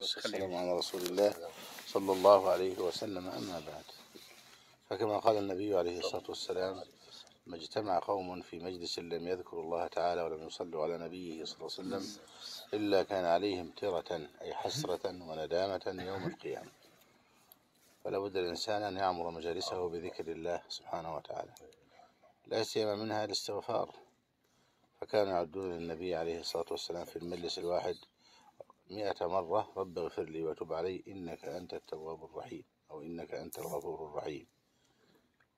والسلام على رسول الله صلى الله عليه وسلم أما بعد. فكما قال النبي عليه الصلاة والسلام ما اجتمع قوم في مجلس لم يذكروا الله تعالى ولم يصلوا على نبيه صلى الله عليه وسلم إلا كان عليهم ترة أي حسرة وندامة يوم القيامة. فلا بد الإنسان أن يعمر مجالسه بذكر الله سبحانه وتعالى. لا سيما منها الاستغفار. فكانوا يعدون للنبي عليه الصلاة والسلام في المجلس الواحد مئة مرة رب اغفر لي وتب علي إنك أنت التواب الرحيم أو إنك أنت الغفور الرحيم.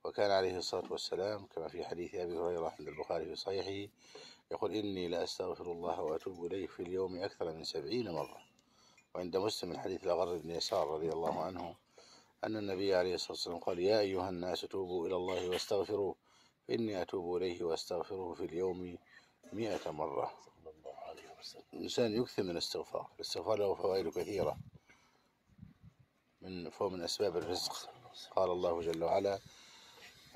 وكان عليه الصلاة والسلام كما في حديث أبي هريرة عند البخاري في صحيحه يقول إني لأستغفر الله وأتوب إليه في اليوم أكثر من سبعين مرة. وعند مسلم من حديث الأغر بن يسار رضي الله عنه أن النبي عليه الصلاة والسلام قال يا أيها الناس توبوا إلى الله واستغفروه فإني أتوب إليه وأستغفره في اليوم مئة مرة. الإنسان يكثر من الاستغفار. الاستغفار له فوائد كثيرة. من فهو من أسباب الرزق. قال الله جل وعلا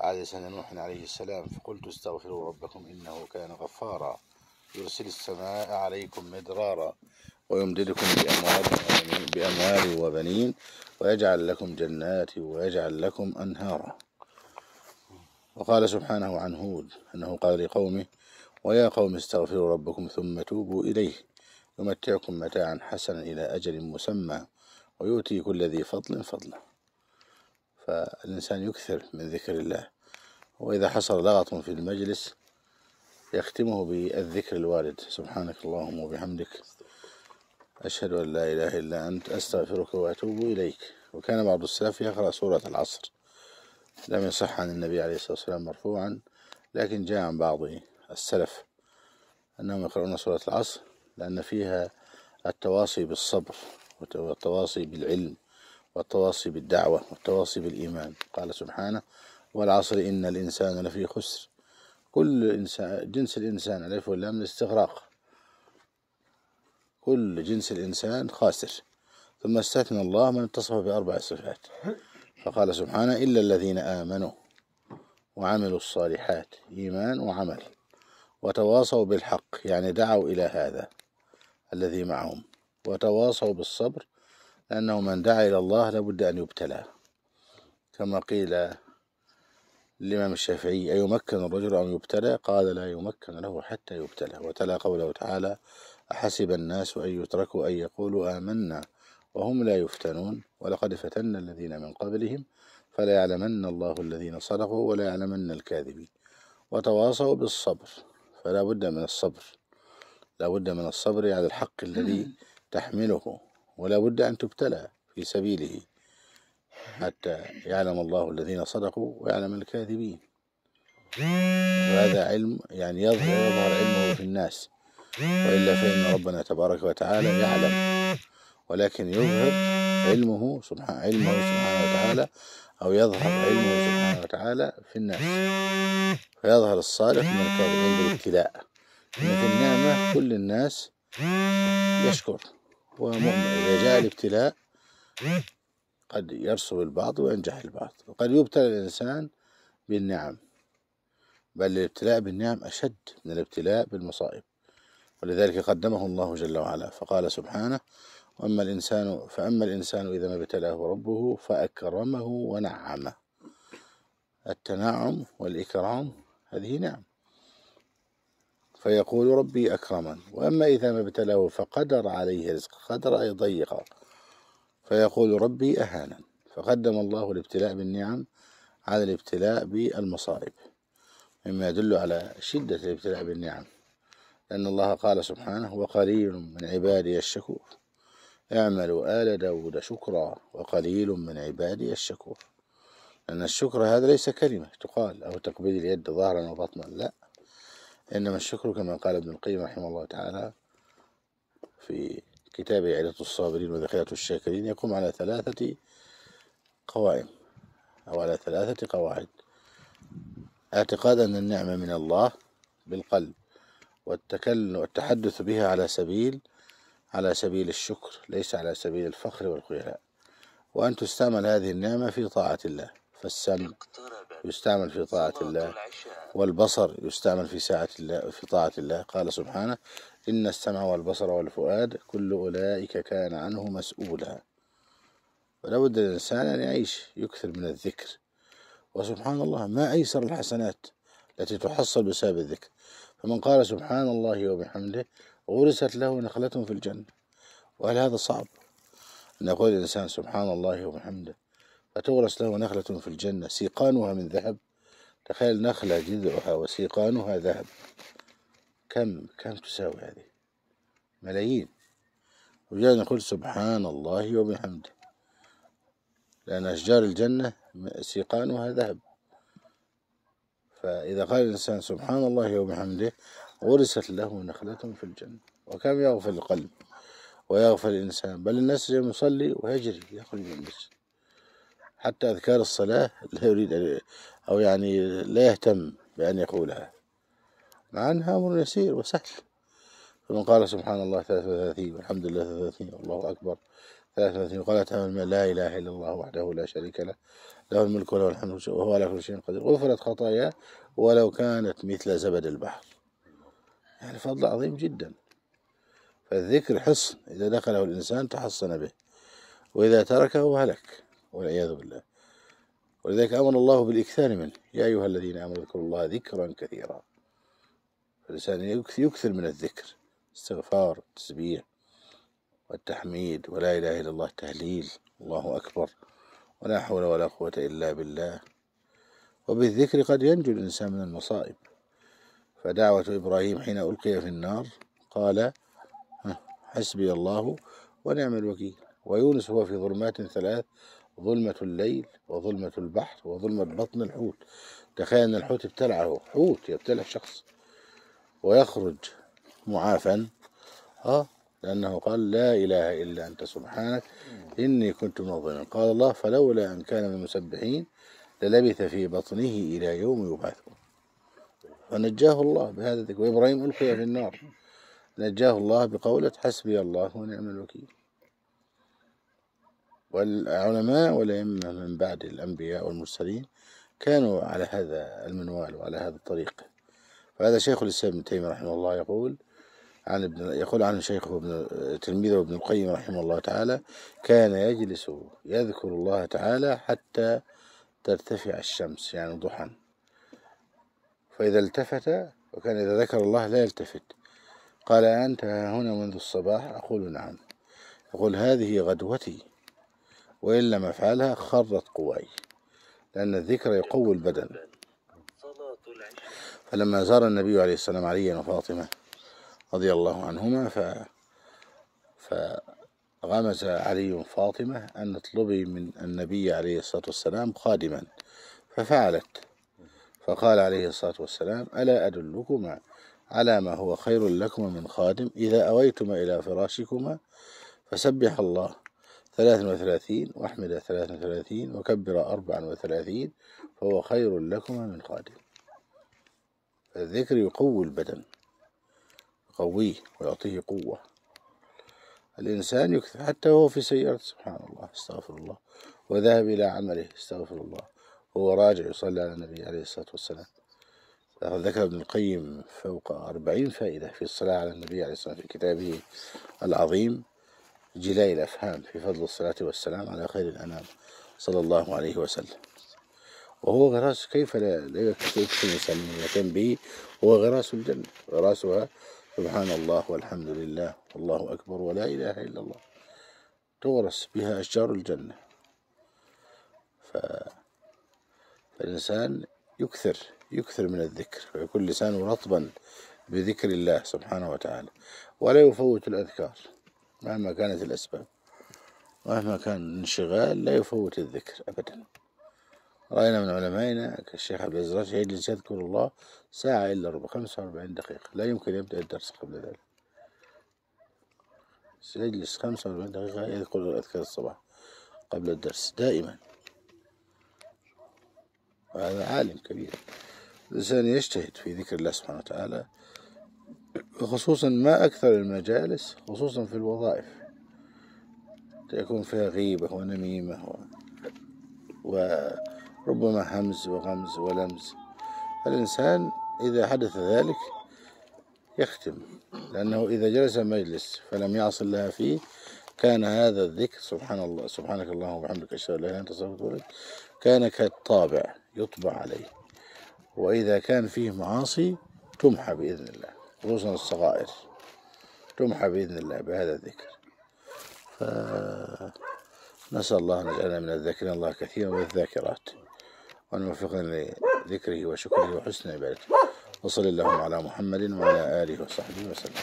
على لسان نوح عليه السلام فقلت استغفروا ربكم إنه كان غفارا. يرسل السماء عليكم مدرارا ويمددكم بأموال, بأموال وبنين ويجعل لكم جنات ويجعل لكم أنهارا. وقال سبحانه عن هود أنه قال لقومه ويا قوم استغفروا ربكم ثم توبوا إليه. يمتعكم متاعا حسنا إلى أجل مسمى ويؤتي كل ذي فضل فضله. فالإنسان يكثر من ذكر الله. وإذا حصل لغط في المجلس يختمه بالذكر الوارد. سبحانك اللهم وبحمدك. أشهد أن لا إله إلا أنت أستغفرك وأتوب إليك. وكان بعض السلف يقرأ سورة العصر. لم يصح عن النبي عليه الصلاة والسلام مرفوعا لكن جاء عن بعض السلف أنهم يقرؤون سورة العصر لأن فيها التواصي بالصبر والتواصي بالعلم والتواصي بالدعوة والتواصي بالإيمان. قال سبحانه والعصر إن الإنسان لفي خسر. كل إنسان جنس الإنسان ألف واللام الاستغراق. كل جنس الإنسان خاسر. ثم استثنى الله من اتصف بأربع صفات. فقال سبحانه إلا الذين آمنوا وعملوا الصالحات إيمان وعمل. وتواصوا بالحق يعني دعوا إلى هذا الذي معهم. وتواصوا بالصبر لأنه من دعا إلى الله لابد أن يبتلى. كما قيل الإمام الشافعي أيمكن الرجل أن يبتلى؟ قال لا يمكن له حتى يبتلى. وتلا قوله تعالى أحسب الناس أن يتركوا أن يقولوا آمنا وهم لا يفتنون. ولقد فتنا الذين من قبلهم فلا يعلمن الله الذين صدقوا ولا يعلمن الكاذبين. وتواصوا بالصبر. فلا بد من الصبر. لا بد من الصبر على الحق الذي تحمله ولا بد أن تبتلى في سبيله حتى يعلم الله الذين صدقوا ويعلم الكاذبين. وهذا علم يعني يظهر, يظهر علمه في الناس. وإلا فإن ربنا تبارك وتعالى يعلم ولكن يظهر علمه سبحانه علمه سبحانه وتعالى أو يظهر علمه سبحانه وتعالى في الناس. فيظهر الصالح من الكاذب عند الابتلاء إن في النعمة كل الناس يشكر ومؤمن. إذا جاء الابتلاء قد يرسب البعض وينجح البعض. وقد يبتلى الإنسان بالنعم. بل الابتلاء بالنعم أشد من الابتلاء بالمصائب. ولذلك قدمه الله جل وعلا. فقال سبحانه وأما الإنسان فأما الإنسان إذا ما ابتلاه ربه فأكرمه ونعمه. التنعم والإكرام هذه نعم. فيقول ربي أكرمن. وأما إذا ما ابتلاه فقدر عليه رزق قدر أي ضيق. فيقول ربي أهانا فقدم الله الابتلاء بالنعم على الابتلاء بالمصائب. مما يدل على شدة الابتلاء بالنعم. لأن الله قال سبحانه وقليل من عبادي الشكور. اعملوا آل داود شكرا وقليل من عبادي الشكور. لأن الشكر هذا ليس كلمة تقال أو تقبيل اليد ظهرا وبطنا لا. إنما الشكر كما قال ابن القيم رحمه الله تعالى في كتابه عدة الصابرين وذخيرة الشاكرين يقوم على ثلاثة قوائم أو على ثلاثة قواعد. اعتقاد أن النعمة من الله بالقلب والتكلم والتحدث بها على سبيل على سبيل الشكر ليس على سبيل الفخر والخيلاء. وأن تستعمل هذه النعمة في طاعة الله. فالسمع يستعمل في طاعة الله والبصر يستعمل في ساعة الله في طاعة الله. قال سبحانه إن السمع والبصر والفؤاد كل أولئك كان عنه مسؤولا. فلا بد الإنسان أن يعيش يكثر من الذكر. وسبحان الله ما أيسر الحسنات التي تحصل بسبب الذكر. فمن قال سبحان الله وبحمده غرست له نخلة في الجنة. وهل هذا صعب؟ أن يقول الإنسان سبحان الله وبحمده فتغرس له نخلة في الجنة سيقانها من ذهب؟ تخيل نخلة جذعها وسيقانها ذهب. كم كم تساوي هذه؟ ملايين. وجاء نقول سبحان الله وبحمده لأن أشجار الجنة سيقانها ذهب. فإذا قال الإنسان سبحان الله وبحمده غرست له نخلة في الجنة وكم يغفل القلب ويغفل الإنسان. بل الناس يصلي ويجري يخرج من المسجد حتى أذكار الصلاة لا يريد أو يعني لا يهتم بأن يقولها. مع أنها أمر يسير وسهل. فمن قال سبحان الله ثلاثة وثلاثين والحمد لله ثلاثة وثلاثين والله أكبر. ثلاثة وثلاثين وقالت لا إله إلا الله وحده لا شريك له له الملك وله الحمد وهو على كل شيء قدير. غفرت خطاياه ولو كانت مثل زبد البحر. يعني فضل عظيم جدا. فالذكر حصن إذا دخله الإنسان تحصن به وإذا تركه هلك والعياذ بالله. ولذلك أمر الله بالإكثار منه. يا أيها الذين آمنوا اذكروا الله ذكرا كثيرا. فالإنسان يكثر من الذكر. استغفار التسبيح والتحميد ولا إله إلا الله التهليل الله أكبر. ولا حول ولا قوة إلا بالله. وبالذكر قد ينجو الإنسان من المصائب. فدعوة إبراهيم حين ألقي في النار قال حسبي الله ونعم الوكيل. ويونس هو في ظلمات ثلاث ظلمة الليل وظلمة البحر وظلمة بطن الحوت. تخيل أن الحوت ابتلعه حوت يبتلع شخص. ويخرج معافا ها لأنه قال لا إله إلا أنت سبحانك إني كنت من الظالمين. قال الله فلولا أن كان من المسبحين للبث في بطنه إلى يوم يبعثون. فنجاه الله بهذا الذكر. وإبراهيم ألقي في النار. نجاه الله بقولة حسبي الله ونعم الوكيل. والعلماء والأئمة من بعد الأنبياء والمرسلين كانوا على هذا المنوال وعلى هذا الطريق. فهذا شيخ الإسلام ابن تيمية رحمه الله يقول عن ابن يقول عن شيخه ابن تلميذه ابن القيم رحمه الله تعالى كان يجلس يذكر الله تعالى حتى ترتفع الشمس. يعني ضحى. فإذا التفت وكان إذا ذكر الله لا يلتفت. قال أنت هنا منذ الصباح؟ أقول نعم. يقول هذه غدوتي. وإن لم أفعلها خرت قواي. لأن الذكر يقوي البدن. فلما زار النبي عليه السلام عليا وفاطمة رضي الله عنهما ف فغمز علي فاطمة أن تطلبي من النبي عليه الصلاة والسلام خادما. ففعلت. فقال عليه الصلاة والسلام ألا أدلكما على ما هو خير لكما من خادم؟ إذا أويتما إلى فراشكما فسبح الله ثلاث وثلاثين وأحمد ثلاث وثلاثين وكبر أربعا وثلاثين فهو خير لكما من خادم. الذكر يقوي البدن يقويه ويعطيه قوة. الإنسان يكثر حتى وهو في سيارته سبحان الله استغفر الله وذهب إلى عمله استغفر الله. وهو راجع يصلي على النبي عليه الصلاة والسلام. ذكر ابن القيم فوق أربعين فائدة في الصلاة على النبي عليه الصلاة والسلام في كتابه العظيم جلاء الأفهام في فضل الصلاة والسلام على خير الأنام. صلى الله عليه وسلم. وهو غراس كيف لا, لا كيف الإنسان يهتم به؟ هو غراس الجنة. غراسها سبحان الله والحمد لله والله أكبر ولا إله إلا الله. تغرس بها أشجار الجنة. ف... فالإنسان يكثر يكثر من الذكر ويكون لسانه رطبا بذكر الله سبحانه وتعالى ولا يفوت الأذكار مهما كانت الأسباب مهما كان الانشغال لا يفوت الذكر أبدا. رأينا من علمائنا كالشيخ عبد العزيز يجلس يذكر الله ساعة إلا ربع خمسة وأربعين دقيقة لا يمكن يبدأ الدرس قبل ذلك. خمسة وأربعين دقيقة يذكر أذكار الصباح قبل الدرس دائما. وهذا عالم كبير. الإنسان يجتهد في ذكر الله سبحانه وتعالى وخصوصا ما أكثر المجالس خصوصا في الوظائف. تكون فيها غيبة ونميمة و... وربما همز وغمز ولمز. الإنسان إذا حدث ذلك يختم لأنه إذا جلس مجلس فلم يعص الله فيه كان هذا الذكر سبحان الله سبحانك اللهم وبحمدك أشهد أن لا إله إلا أنت كان كالطابع. يطبع عليه. وإذا كان فيه معاصي تمحى بإذن الله. خصوصا الصغائر. تمحى بإذن الله بهذا الذكر. فنسأل الله أن يجعلنا من الذاكرين. الله كثيرا والذاكرات وأن يوفقنا لذكره وشكره وحسن عبادته. وصلى اللهم على محمد وعلى آله وصحبه وسلم.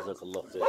جزاك الله خير.